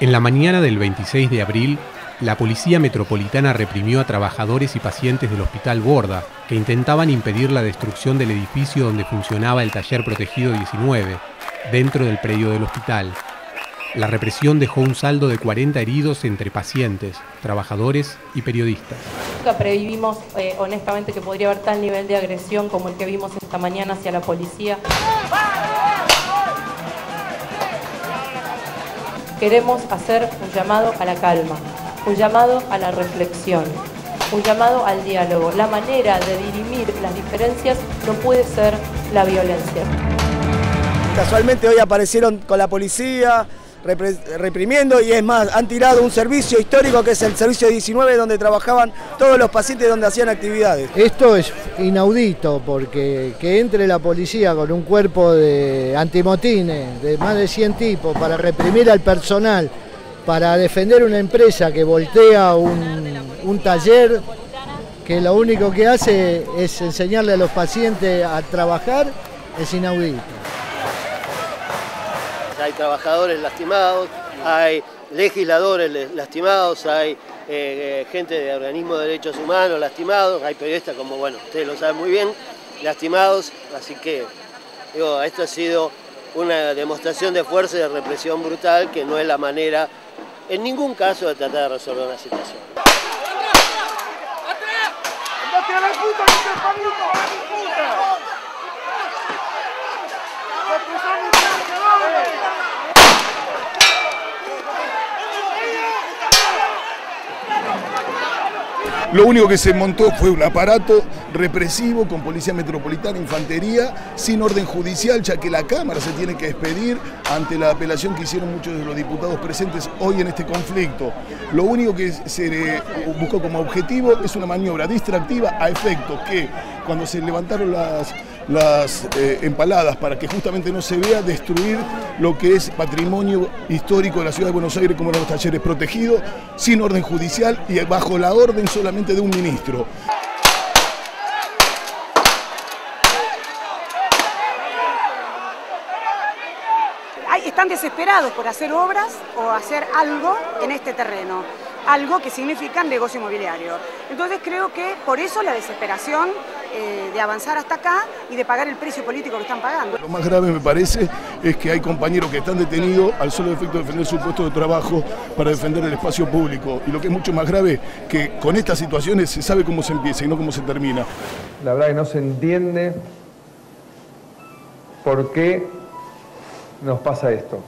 En la mañana del 26 de abril, la Policía Metropolitana reprimió a trabajadores y pacientes del Hospital Borda, que intentaban impedir la destrucción del edificio donde funcionaba el Taller Protegido 19, dentro del predio del hospital. La represión dejó un saldo de 40 heridos entre pacientes, trabajadores y periodistas. Nunca previmos eh, honestamente que podría haber tal nivel de agresión como el que vimos esta mañana hacia la policía. Queremos hacer un llamado a la calma, un llamado a la reflexión, un llamado al diálogo. La manera de dirimir las diferencias no puede ser la violencia. Casualmente hoy aparecieron con la policía, reprimiendo y es más, han tirado un servicio histórico que es el servicio 19 donde trabajaban todos los pacientes donde hacían actividades. Esto es inaudito porque que entre la policía con un cuerpo de antimotines de más de 100 tipos para reprimir al personal, para defender una empresa que voltea un, un taller que lo único que hace es enseñarle a los pacientes a trabajar, es inaudito hay trabajadores lastimados, hay legisladores lastimados, hay eh, eh, gente de organismos de derechos humanos lastimados, hay periodistas como, bueno, ustedes lo saben muy bien, lastimados, así que digo, esto ha sido una demostración de fuerza y de represión brutal que no es la manera en ningún caso de tratar de resolver una situación. Lo único que se montó fue un aparato represivo con policía metropolitana, infantería, sin orden judicial, ya que la Cámara se tiene que despedir ante la apelación que hicieron muchos de los diputados presentes hoy en este conflicto. Lo único que se buscó como objetivo es una maniobra distractiva a efecto que cuando se levantaron las las eh, empaladas para que justamente no se vea destruir lo que es patrimonio histórico de la ciudad de Buenos Aires como los talleres protegidos, sin orden judicial y bajo la orden solamente de un ministro. están desesperados por hacer obras o hacer algo en este terreno, algo que significa negocio inmobiliario. Entonces creo que por eso la desesperación eh, de avanzar hasta acá y de pagar el precio político que están pagando. Lo más grave me parece es que hay compañeros que están detenidos al solo efecto de defender su puesto de trabajo para defender el espacio público. Y lo que es mucho más grave, que con estas situaciones se sabe cómo se empieza y no cómo se termina. La verdad que no se entiende por qué nos pasa esto.